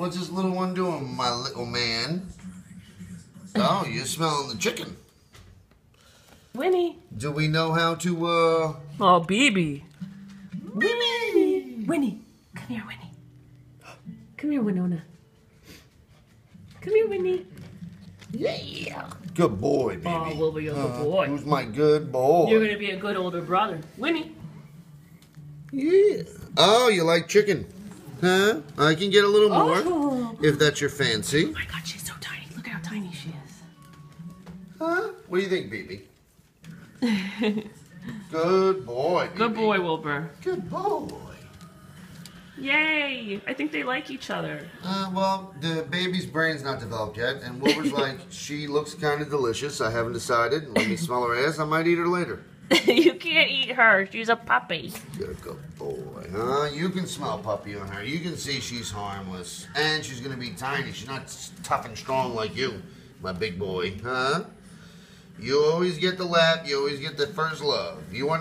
What's this little one doing, my little man? Oh, you're smelling the chicken. Winnie. Do we know how to, uh... Oh, BB. Winnie. Winnie. Come here, Winnie. Come here, Winona. Come here, Winnie. Yeah. Good boy, baby. Oh, Wilbur, you're a good Uh, boy. Who's my good boy? You're gonna be a good older brother. Winnie. Yeah. Oh, you like chicken? Huh? I can get a little more Oh. if that's your fancy. Oh my god, she's so tiny. Look at how tiny she is. Huh? What do you think, baby? Good boy. Good boy, Wilbur. Good boy. Yay! I think they like each other. Uh, well, the baby's brain's not developed yet, and Wilbur's like, she looks kind of delicious. I haven't decided. Let me smell her ass. I might eat her later. you can't eat her. She's a puppy. You're a good boy, huh? You can smell puppy on her. You can see she's harmless, and she's gonna be tiny. She's not tough and strong like you, my big boy, huh? You always get the lap. You always get the first love. You want